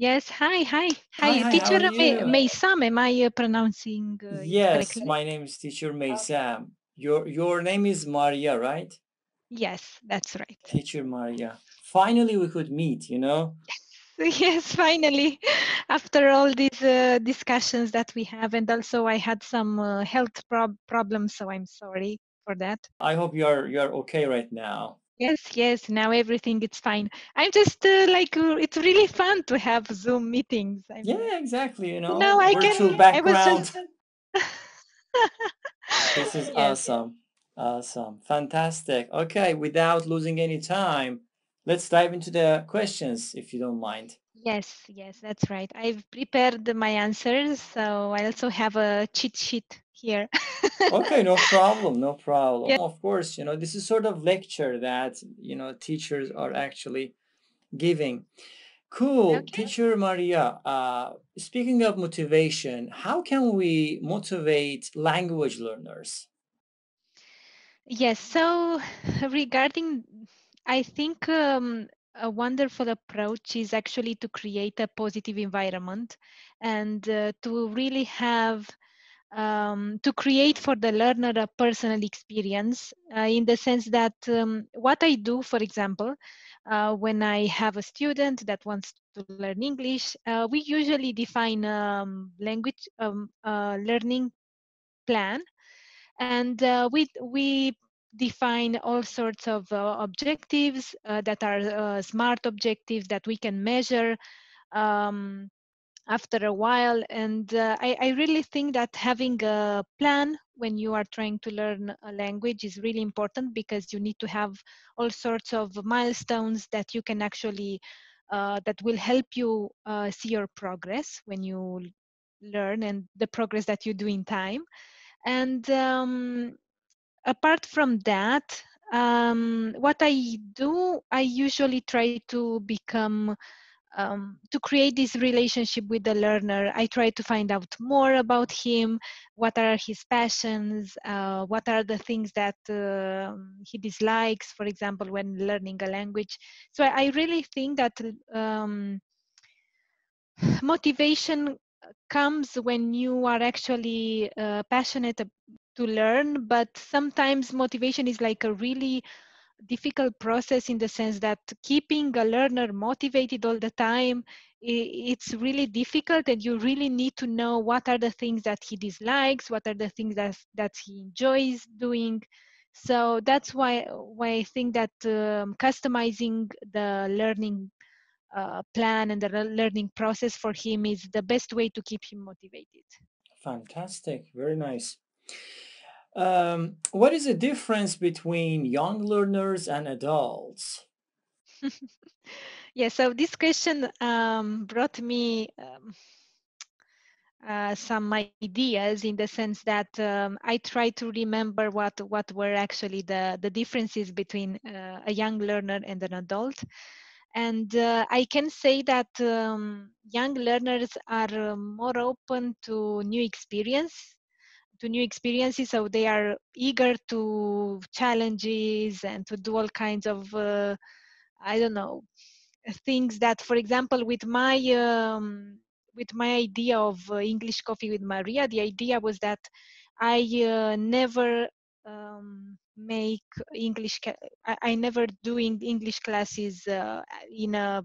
Yes, hi, hi, Hi, hi, are teacher May you? Meysam, am I uh, pronouncing uh, Yes, correctly? my name is Teacher Meysam. Your your name is Maria, right? yes, that's right. Teacher Maria. Finally, we could meet, you know? Yes, finally, after all these uh, discussions that we have, and also I had some uh, health prob- problems, so I'm sorry for that. I hope you're you're okay right now. Yes, yes, now everything is fine. I'm just uh, like, uh, it's really fun to have Zoom meetings. I'm, Yeah, exactly, you know, now I can, I was just, This is yes. awesome. Awesome. Fantastic. Okay, without losing any time, let's dive into the questions if you don't mind. Yes, yes, that's right. I've prepared my answers, so I also have a cheat sheet here. Okay, no problem, no problem. Yeah. Of course, you know, this is sort of lecture that, you know, teachers are actually giving. Cool. Okay. Teacher Maria, uh, speaking of motivation, how can we motivate language learners? Yes. So regarding, I think um, a wonderful approach is actually to create a positive environment and uh, to really have um, to create for the learner a personal experience uh, in the sense that um, what I do, for example, uh, when I have a student that wants to learn English, uh, we usually define um, language um, learning plan, and uh, we we define all sorts of uh, objectives uh, that are smart objectives that we can measure. Um, after a while. And uh, I, I really think that having a plan when you are trying to learn a language is really important because you need to have all sorts of milestones that you can actually uh, that will help you uh, see your progress when you learn and the progress that you do in time and um, apart from that um, what i do i usually try to become um, to create this relationship with the learner. I try to find out more about him what are his passions uh, what are the things that uh, he dislikes for example when learning a language. So i, really think that um, motivation comes when you are actually uh, passionate to learn but sometimes motivation is like a really difficult process in the sense that keeping a learner motivated all the time it's really difficult and you really need to know what are the things that he dislikes what are the things that that he enjoys doing so that's why why i think that um, customizing the learning uh, plan and the learning process for him is the best way to keep him motivated Fantastic. Very nice. Um, what is the difference between young learners and adults? yeah so this question um, brought me um, uh, some ideas in the sense that um, I try to remember what what were actually the the differences between uh, a young learner and an adult, and uh, I can say that um, young learners are uh, more open to new experience to new experiences so they are eager to challenges and to do all kinds of uh, i don't know things that for example with my um, with my idea of uh, english coffee with maria the idea was that i uh, never um, make english ca- I, I never doing english classes uh, in a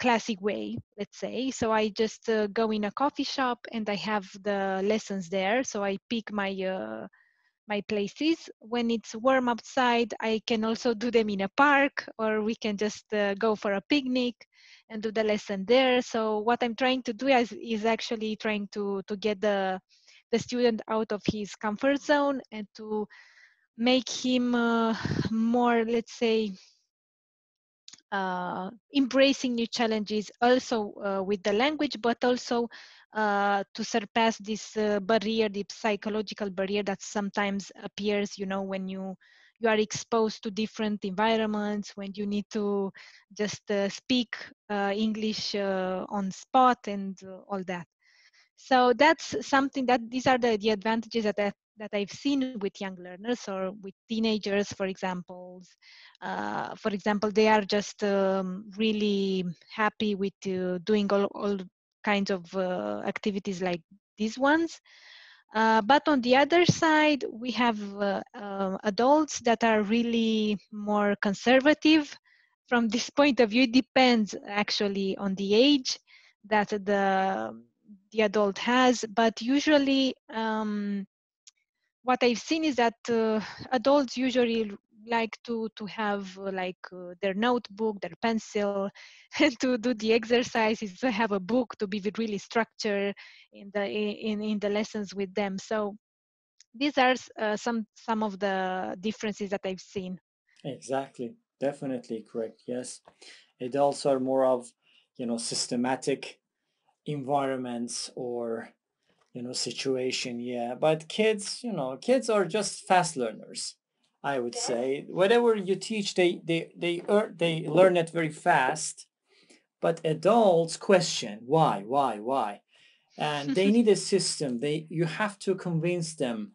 classic way let's say so i just uh, go in a coffee shop and i have the lessons there so i pick my uh, my places. When it's warm outside, I can also do them in a park or we can just uh, go for a picnic and do the lesson there. So what I'm trying to do is, is actually trying to, to get the, the student out of his comfort zone and to make him uh, more, let's say, uh, embracing new challenges also uh, with the language, but also uh, to surpass this uh, barrier, the psychological barrier that sometimes appears, you know, when you you are exposed to different environments, when you need to just uh, speak uh, English on spot and all that. So that's something that these are the, the advantages that that I've seen with young learners or with teenagers, for example. Uh, for example, they are just um, really happy with uh, doing all, all kinds of uh, activities like these ones. Uh, but on the other side, we have uh, uh, adults that are really more conservative. From this point of view, it depends actually on the age that the the adult has, but usually um, what I've seen is that uh, adults usually like to to have uh, like uh, their notebook, their pencil, and to do the exercises. To have a book to be really structured in the in in the lessons with them. So these are uh, some some of the differences that I've seen. Exactly, definitely correct. Yes, adults are more of you know systematic environments or you know situation yeah. But kids you know kids are just fast learners i would say. Whatever you teach they they they er, they learn it very fast. But adults question why why why? And they need a system. They you have to convince them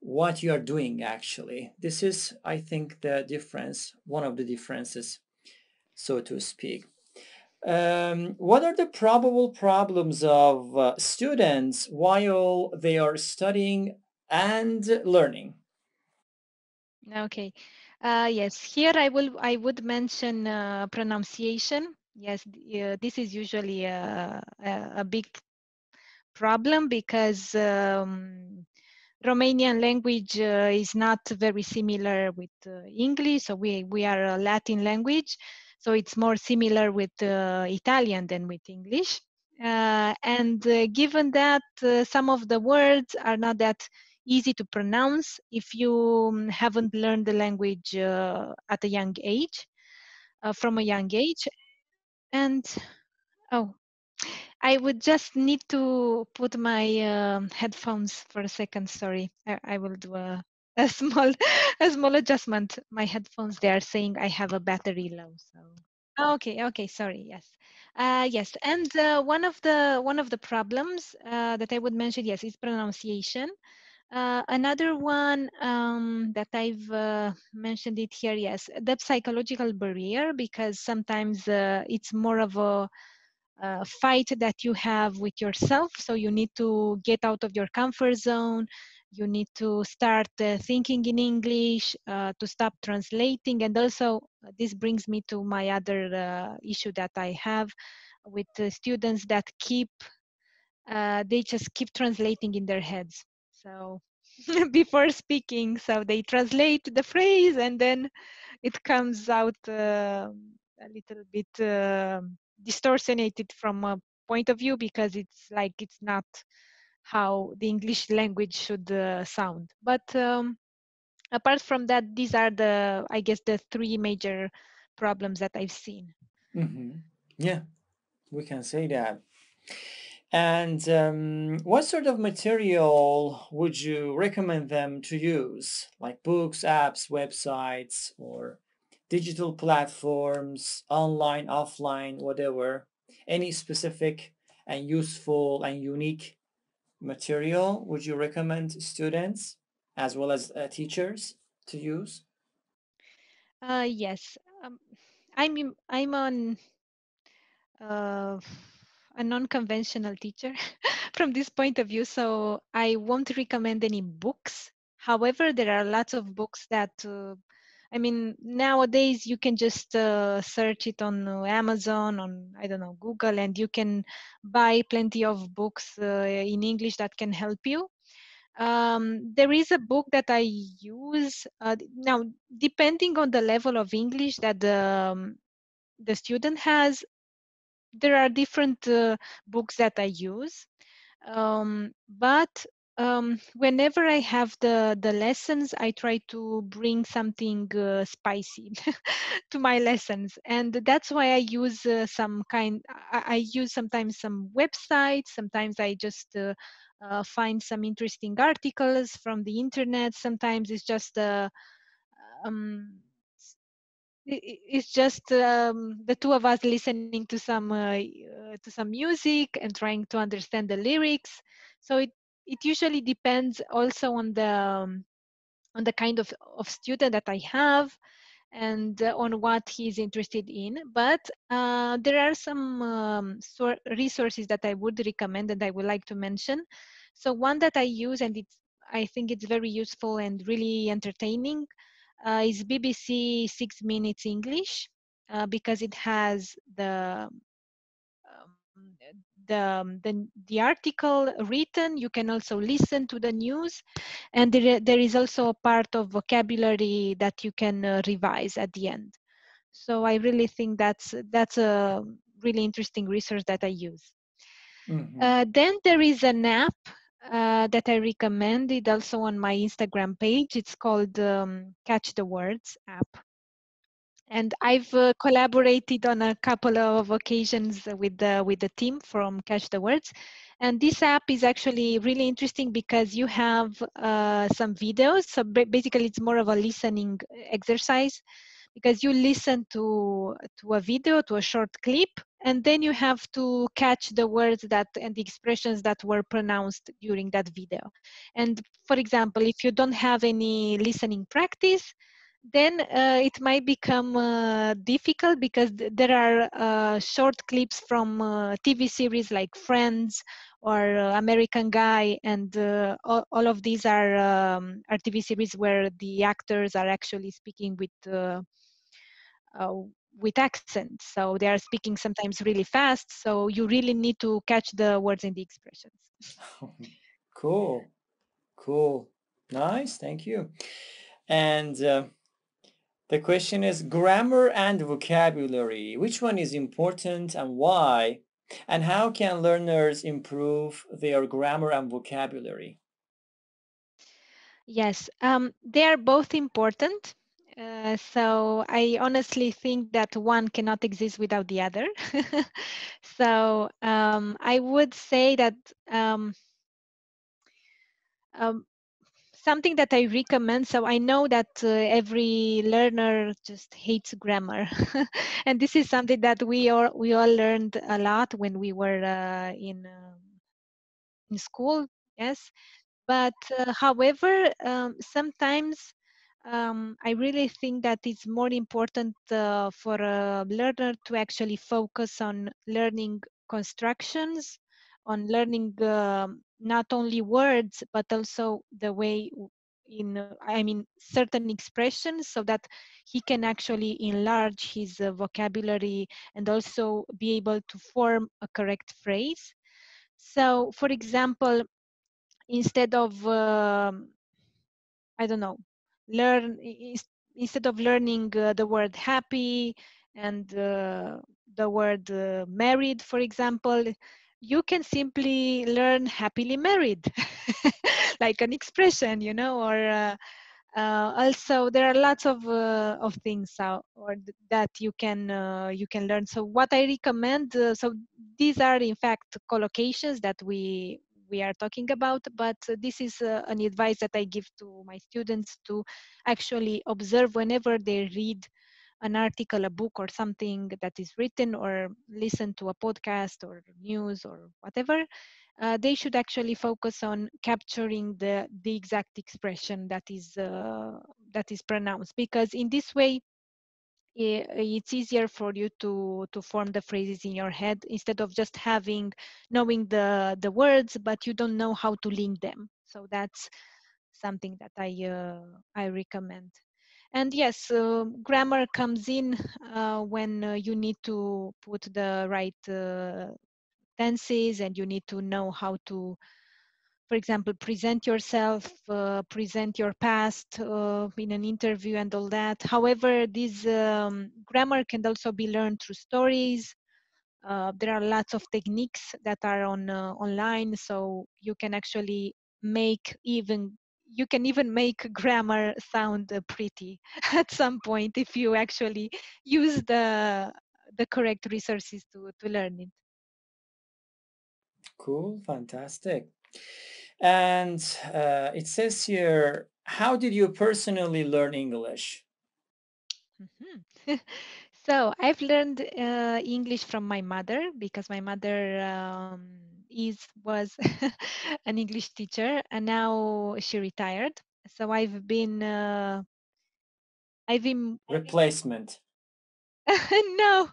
what you are doing actually. This is i think the difference one of the differences so to speak um, what are the probable problems of uh, students while they are studying and learning? Okay. Uh, yes, here I will I would mention uh, pronunciation. Yes, uh, this is usually a, a, big problem because um, Romanian language uh, is not very similar with uh, English. So we we are a Latin language, so it's more similar with uh, Italian than with English. Uh, and uh, given that uh, some of the words are not that easy to pronounce if you um, haven't learned the language uh, at a young age, uh, from a young age. And oh, I would just need to put my headphones for a second. Sorry, I, I will do a a small a small adjustment. My headphones they are saying i have a battery low so. Okay okay sorry yes. Uh, yes and uh, one of the one of the problems uh, that i would mention yes is pronunciation. Uh, another one um, that I've uh, mentioned it here, yes, the psychological barrier, because sometimes uh, it's more of a, a, fight that you have with yourself. So you need to get out of your comfort zone you need to start uh, thinking in English, uh, to stop translating. And also, uh, this brings me to my other uh, issue that I have with students that keep, uh, they just keep translating in their heads. So before speaking, so they translate the phrase and then it comes out uh, a little bit distorted from a point of view because it's like it's not how the English language should uh, sound. But um, apart from that, these are the, I guess, the three major problems that I've seen. Mm-hmm. Yeah, we can say that. And um, what sort of material would you recommend them to use? Like books, apps, websites, or digital platforms, online, offline, whatever? Any specific and useful and unique material would you recommend students as well as uh, teachers to use? Uh, yes, um, I'm I'm on uh, a non-conventional teacher from this point of view, so I won't recommend any books. However, there are lots of books that uh, I mean, nowadays you can just uh, search it on uh, Amazon, on I don't know Google, and you can buy plenty of books uh, in English that can help you. Um, there is a book that I use uh, now, depending on the level of English that the um, the student has. There are different uh, books that I use, um, but um, whenever I have the the lessons, I try to bring something uh, spicy to my lessons, and that's why I use uh, some kind. I, I, use sometimes some websites. Sometimes I just uh, uh find some interesting articles from the internet. Sometimes it's just uh, um, it's just um, the two of us listening to some uh, to some music and trying to understand the lyrics so it it usually depends also on the um, on the kind of, of student that I have and uh, on what he's interested in. But uh, there are some um, so resources that I would recommend and I would like to mention. So one that I use and it's I think it's very useful and really entertaining uh, is BBC Six Minutes English uh, because it has the the, um, the, the article written you can also listen to the news. And there, there is also a part of vocabulary that you can uh, revise at the end. So i really think that's that's a really interesting resource that i use. Mm-hmm. uh, then there is an app uh, that i recommended also on my instagram page. It's called um, catch the words app and I've uh, collaborated on a couple of occasions with the with the team from Catch the Words. And this app is actually really interesting because you have uh, some videos. So basically, it's more of a listening exercise because you listen to to a video, to a short clip, and then you have to catch the words that and the expressions that were pronounced during that video. And for example, if you don't have any listening practice, then uh, it might become uh, difficult because th- there are uh, short clips from uh, TV series like Friends or uh, American Guy, and uh, all, all, of these are um, are TV series where the actors are actually speaking with with accents. So they are speaking sometimes really fast. So you really need to catch the words and the expressions. cool, cool, nice. Thank you. And the question is grammar and vocabulary. Which one is important and why? And how can learners improve their grammar and vocabulary? Yes, um, they are both important. Uh, so I honestly think that one cannot exist without the other. so um, I would say that um, um, something that I recommend. So I know that uh, every learner just hates grammar, and this is something that we all we all learned a lot when we were uh, in um, in school. Yes, but uh, however, um, sometimes um, I really think that it's more important uh, for a learner to actually focus on learning constructions on learning uh, not only words but also the way in uh, i mean certain expressions so that he can actually enlarge his uh, vocabulary and also be able to form a correct phrase. So for example instead of um, i don't know learn instead of learning uh, the word happy and uh, the word uh, married for example you can simply learn happily married like an expression you know or uh, uh, also there are lots of uh, of things out, or th- that you can uh, you can learn. So what i recommend uh, so these are in fact collocations that we we are talking about but this is uh, an advice that i give to my students to actually observe whenever they read an article, a book, or something that is written, or listen to a podcast or news or whatever, uh, they should actually focus on capturing the the exact expression that is uh, that is pronounced. Because in this way, it's easier for you to to form the phrases in your head instead of just having knowing the the words, but you don't know how to link them. So that's something that I uh, I recommend. And yes, uh, grammar comes in uh, when uh, you need to put the right uh, tenses and you need to know how to, for example, present yourself, uh, present your past uh, in an interview and all that. However, this um, grammar can also be learned through stories. there are lots of techniques that are on online, so you can actually make even you can even make grammar sound uh, pretty at some point if you actually use the the correct resources to to learn it. Cool fantastic. And uh, it says here how did you personally learn english? Mm-hmm. so i've learned uh, english from my mother because my mother um, is was an English teacher, and now she retired. So I've been uh, I've been replacement. no,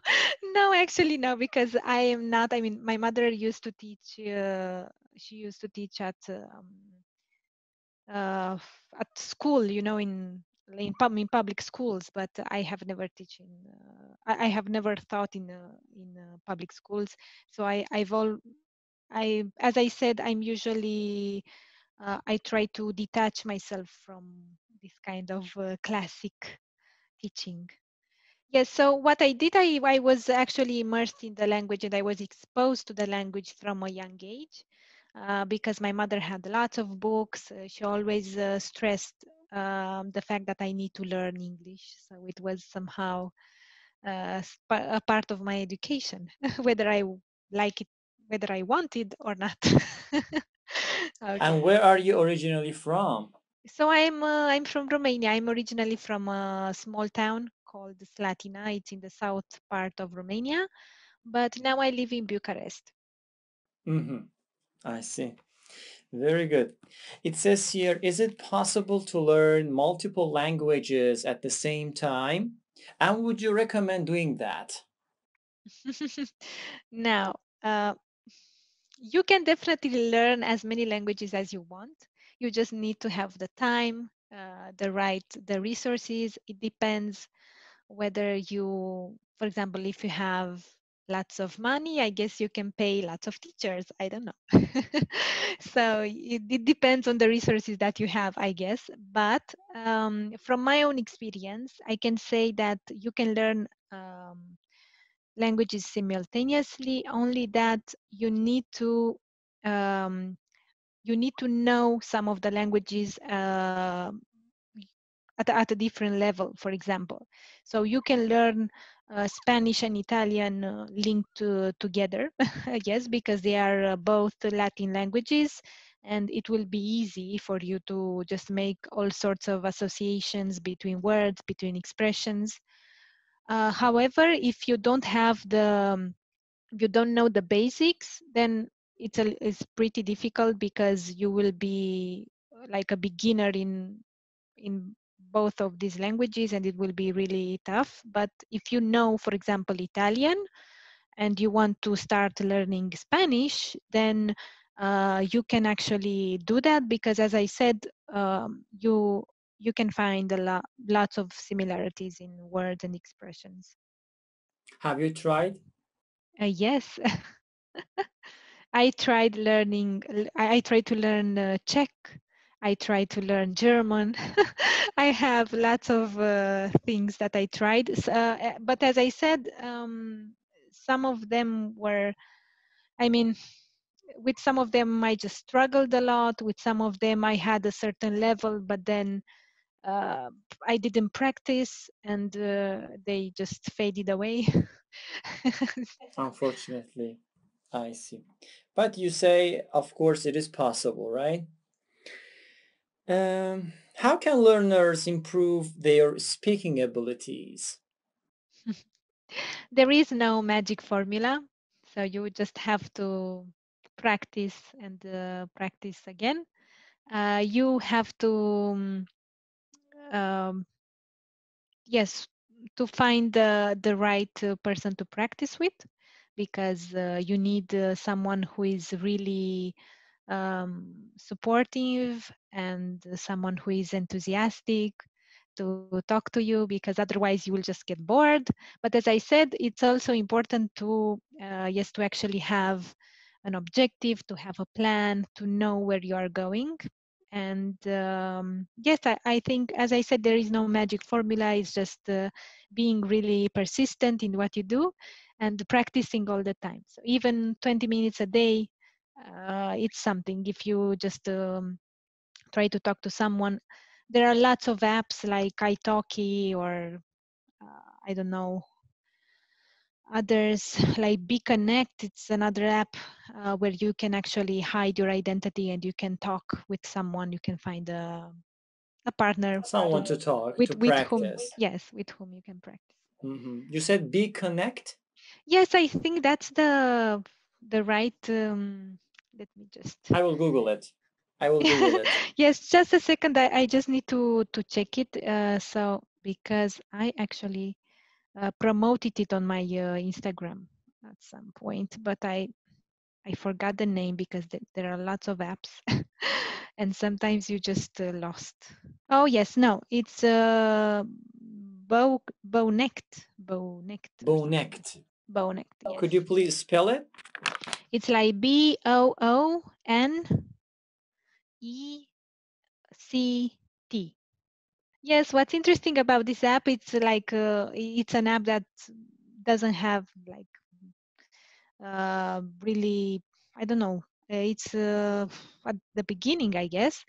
no, actually no, because I am not. I mean, my mother used to teach. Uh, she used to teach at um, uh, at school, you know, in in, pub, in public schools, but I have never teach in. Uh, I, I, have never taught in uh, in uh, public schools. So I I've all I as I said I'm usually uh, I try to detach myself from this kind of uh, classic teaching. Yes, so what I did, I, I was actually immersed in the language and I was exposed to the language from a young age. Uh, because my mother had lots of books. Uh, she always uh, stressed um, the fact that I need to learn English. So it was somehow uh, a part of my education, whether I like it, whether I wanted or not. okay. And where are you originally from? So I'm uh, I'm from Romania. I'm originally from a small town called Slatina. It's in the south part of Romania, but now I live in Bucharest. Mm-hmm. I see. Very good. It says here, is it possible to learn multiple languages at the same time? And would you recommend doing that? now, uh, you can definitely learn as many languages as you want. You just need to have the time, uh, the right, the resources. It depends whether you, for example, if you have lots of money, I guess you can pay lots of teachers. I don't know. so it, it, depends on the resources that you have, I guess. But um, from my own experience, I can say that you can learn um, languages simultaneously, only that you need to um, you need to know some of the languages uh, at, at a different level, for example. So you can learn uh, Spanish and Italian uh, linked together, I guess, because they are uh, both Latin languages and it will be easy for you to just make all sorts of associations between words, between expressions. Uh, however, if you don't have the, um, you don't know the basics, then it's, a, it's pretty difficult because you will be like a beginner in in both of these languages and it will be really tough. But if you know, for example, Italian and you want to start learning Spanish, then uh, you can actually do that because as I said, um, you you can find a lot lots of similarities in words and expressions. Have you tried? Uh, yes. I tried learning, I, I tried to learn uh, Czech I tried to learn German. I have lots of uh, things that I tried. Uh, eh, but as I said, um, some of them were, I mean, with some of them I just struggled a lot. With some of them I had a certain level, but then uh, I didn't practice and uh, they just faded away. Unfortunately, I see. But you say, of course, it is possible, right? Um, how can learners improve their speaking abilities? there is no magic formula. So you just have to practice and uh, practice again. Uh, you have to, um, um yes, to find the, the right uh, person to practice with because uh, you need uh, someone who is really um, supportive and someone who is enthusiastic to talk to you because otherwise you will just get bored. But as i said it's also important to uh, yes to actually have an objective to have a plan to know where you are going and um, yes I, I, think as i said there is no magic formula. It's just uh, being really persistent in what you do and practicing all the time. So even 20 minutes a day uh, it's something. If you just um, try to talk to someone there are lots of apps like italki or uh, i don't know others like Be Connect, it's another app uh, where you can actually hide your identity and you can talk with someone you can find a, a partner someone to, talk with, to with practice. whom yes with whom you can practice mm-hmm. you said Be Connect. yes i think that's the the right um, let me just. I will Google it. I will Google it. yes, just a second. I, I just need to to check it. Uh, so because I actually uh, promoted it on my uh, Instagram at some point, but I I forgot the name because th there are lots of apps, and sometimes you just uh, lost. Oh yes, no, it's uh, bow bownect boonect Boonect. boonect. Yes. Could you please spell it? It's like B O O N E C T. Yes, what's interesting about this app, it's like uh, it's an app that doesn't have like uh, really, I don't know, it's uh, at the beginning, I guess.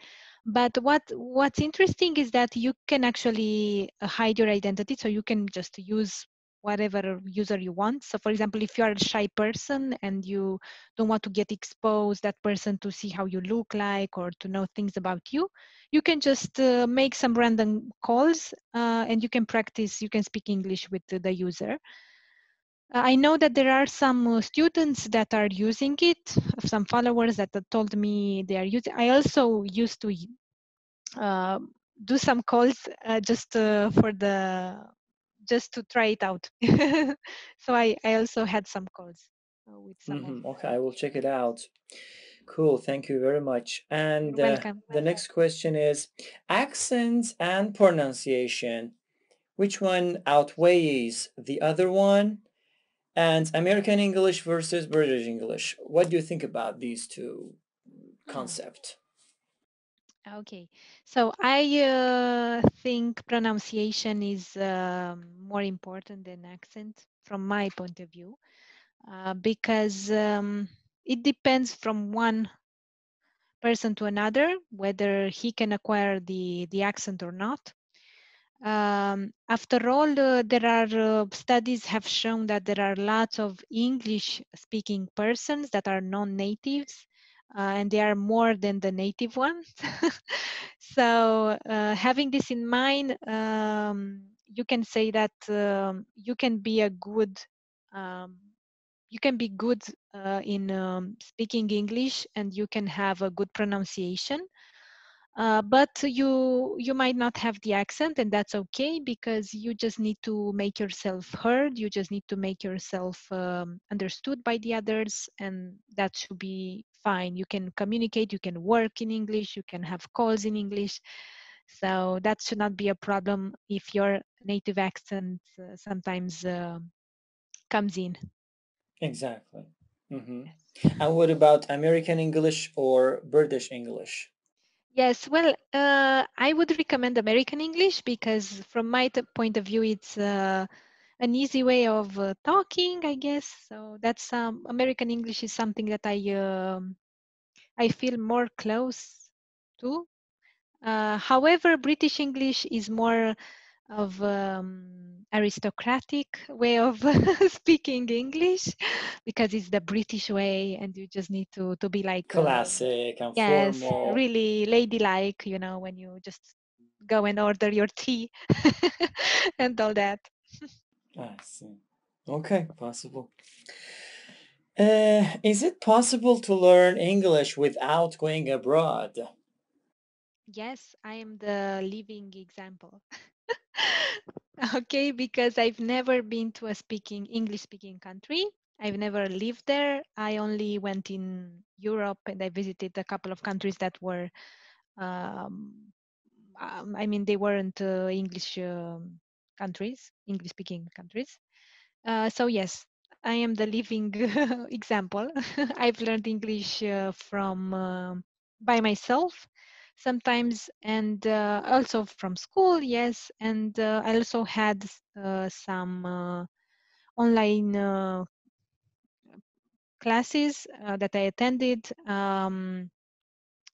But what what's interesting is that you can actually uh, hide your identity, so you can just use whatever user you want. So for example, if you are a shy person and you don't want to get exposed, that person to see how you look like or to know things about you, you can just uh, make some random calls uh, and you can practice, you can speak English with the, user. I know that there are some uh, students that are using it, some followers that told me they are using. I also used to uh, do some calls uh, just uh, for the just to try it out. so I, I also had some calls uh, with some Mhm, Okay, I will check it out. Cool, thank you very much. And uh, the next question is accents and pronunciation. Which one outweighs the other one? And American English versus British English. What do you think about these two Hmm. concepts? Okay, so I uh, think pronunciation is um, more important than accent from my point of view, uh, because um, it depends from one person to another whether he can acquire the the accent or not. Um, after all, uh, there are uh, studies have shown that there are lots of English-speaking persons that are non-natives, uh, and they are more than the native ones. so, uh, having this in mind, um, you can say that um, you can be a good, um, you can be good uh, in um, speaking English, and you can have a good pronunciation. Uh, but you you might not have the accent and that's okay because you just need to make yourself heard you just need to make yourself um, understood by the others and that should be fine. You can communicate you can work in english you can have calls in english. So that should not be a problem if your native accent uh, sometimes uh, comes in. Exactly. hmm And what about American English or British English? Yes, well, uh, I would recommend American English because, from my t- point of view, it's uh, an easy way of uh, talking, I guess. So that's um, American English is something that I um, I feel more close to. Uh, however, British English is more of um, aristocratic way of speaking English because it's the British way, and you just need to to be like uh, Classic and yes, formal. really ladylike. You know, when you just go and order your tea and all that. I see. Okay, possible. Uh, is it possible to learn English without going abroad? Yes, I am the living example. okay, because I've never been to a speaking English speaking country. I've never lived there. I only went in Europe and I visited a couple of countries that were, um, um, I mean, they weren't uh, English um, countries, English speaking countries. Uh, so, yes, I am the living example. I've learned English uh, from uh, by myself sometimes and uh, also from school yes and uh, i also had uh, some online classes that i attended um,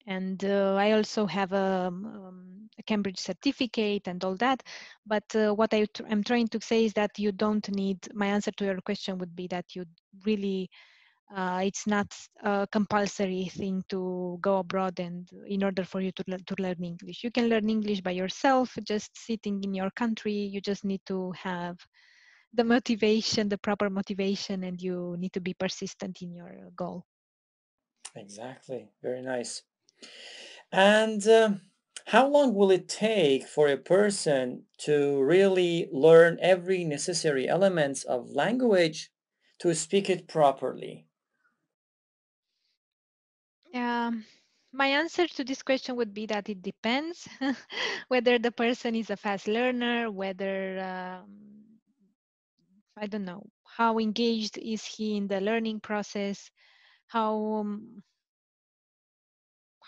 and i also have a, um, a, cambridge certificate and all that but uh, what I am trying to say is that you don't need my answer to your question would be that you really uh, it's not a compulsory thing to go abroad and in order for you to, le- to learn english you can learn english by yourself just sitting in your country you just need to have the motivation the proper motivation and you need to be persistent in your goal Exactly. Very nice. And um, how long will it take for a person to really learn every necessary elements of language to speak it properly? Yeah. my answer to this question would be that it depends whether the person is a fast learner, whether um, I don't know how engaged is he in the learning process, how um,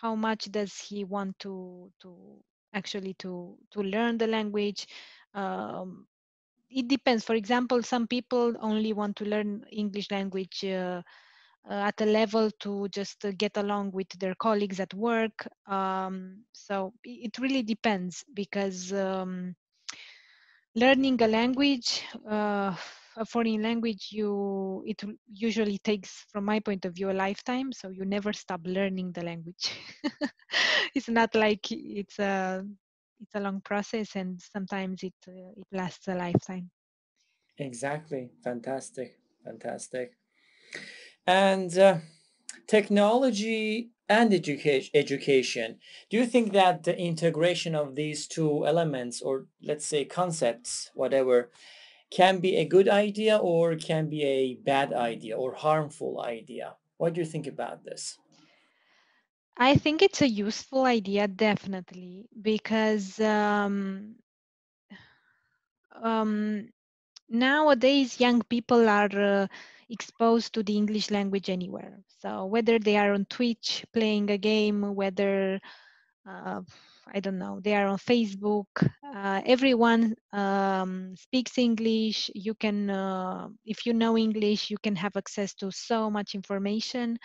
how much does he want to to actually to to learn the language. Um, it depends. For example, some people only want to learn English language. Uh, uh, at a level to just uh, get along with their colleagues at work. Um, so it really depends because um, learning a language, uh, a foreign language, you it usually takes, from my point of view, a lifetime. So you never stop learning the language. it's not like it's a it's a long process, and sometimes it uh, it lasts a lifetime. Exactly. Fantastic. Fantastic. And uh, technology and education education do you think that the integration of these two elements or let's say concepts whatever can be a good idea or can be a bad idea or harmful idea what do you think about this i think it's a useful idea definitely because um, um, nowadays young people are uh, exposed to the English language anywhere. So whether they are on Twitch playing a game, whether uh, I don't know, they are on Facebook. Uh, everyone um, speaks English. You can, uh, if you know English, you can have access to so much information.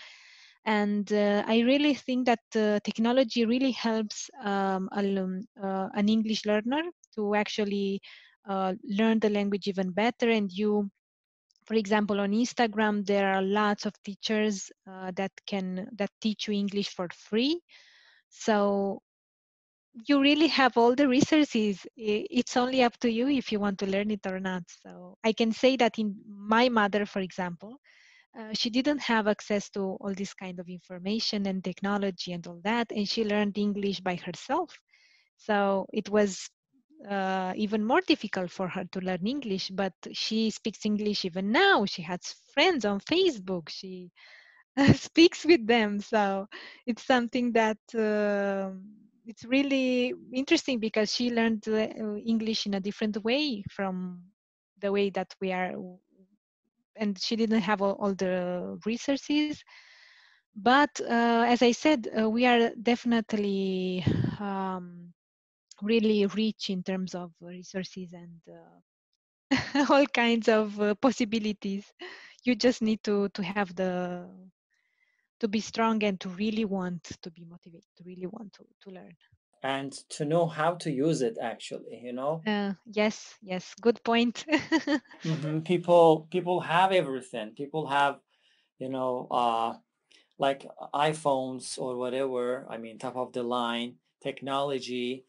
And uh, I really think that uh, technology really helps um, uh, an English learner to actually learn the language even better. And you for example on instagram there are lots of teachers uh, that can that teach you english for free so you really have all the resources it's only up to you if you want to learn it or not so i can say that in my mother for example uh, she didn't have access to all this kind of information and technology and all that and she learned english by herself so it was uh, even more difficult for her to learn English, but she speaks English even now. She has friends on Facebook. She speaks with them. So it's something that uh, it's really interesting because she learned uh, English in a different way from the way that we are. And she didn't have all, all the resources. But uh, as I said, uh, we are definitely um, really rich in terms of resources and uh, all kinds of uh, possibilities. You just need to to have the to be strong and to really want to be motivated, to really want to, to learn. And to know how to use it actually, you know? Uh, yes, yes, good point. mm-hmm. People people have everything. People have, you know, uh like iPhones or whatever, I mean top of the line technology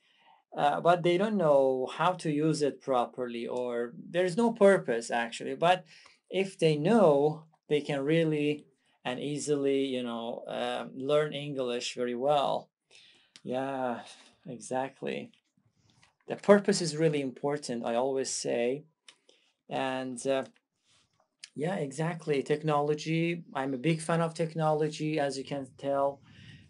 uh, but they don't know how to use it properly or there's no purpose actually but if they know they can really and easily you know uh, learn english very well yeah exactly the purpose is really important i always say and uh, yeah exactly technology i'm a big fan of technology as you can tell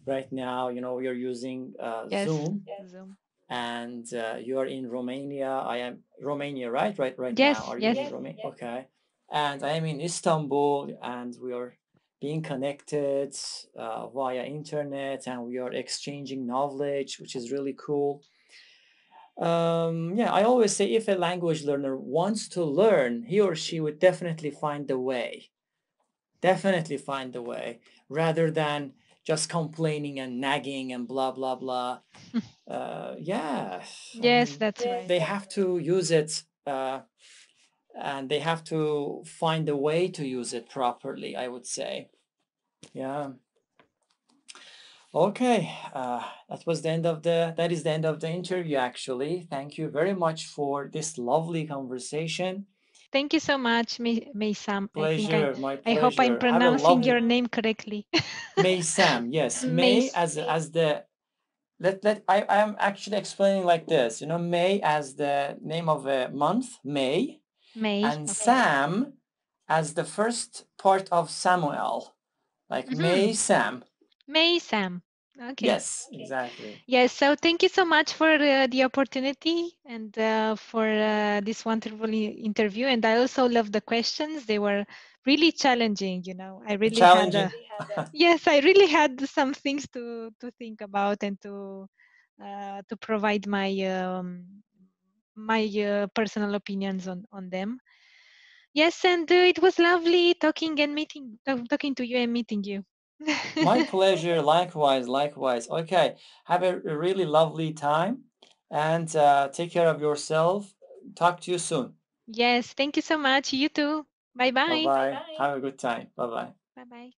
right now you know we're using uh, yes. zoom zoom and uh, you are in Romania. I am Romania, right? Right, right yes, now. Are yes. you in Romania? Yes. Okay. And I am in Istanbul, and we are being connected uh, via internet, and we are exchanging knowledge, which is really cool. Um, yeah, I always say if a language learner wants to learn, he or she would definitely find the way. Definitely find the way, rather than just complaining and nagging and blah blah blah. uh, yeah. Yes, I mean, that's right. They have to use it, uh, and they have to find a way to use it properly. I would say. Yeah. Okay, uh, that was the end of the. That is the end of the interview. Actually, thank you very much for this lovely conversation. Thank you so much, Meysam. Pleasure, I my pleasure. I hope I'm pronouncing lovely... your name correctly. Meysam, yes. May as as the let let I I'm actually explaining like this. You know, May as the name of a month, May. May. And okay. Sam as the first part of Samuel, like mm-hmm. May Sam. May Sam. Okay. Yes, exactly. Yes. So thank you so much for uh, the opportunity and uh, for uh, this wonderful interview. And I also love the questions. They were really challenging. You know, I really had. A, yes, I really had some things to to think about and to uh, to provide my um, my uh, personal opinions on on them. Yes, and uh, it was lovely talking and meeting, talking to you and meeting you. My pleasure. Likewise, likewise. Okay. Have a really lovely time and uh, take care of yourself. Talk to you soon. Yes. Thank you so much. You too. Bye-bye. Bye-bye. Have a good time. Bye-bye. Bye-bye.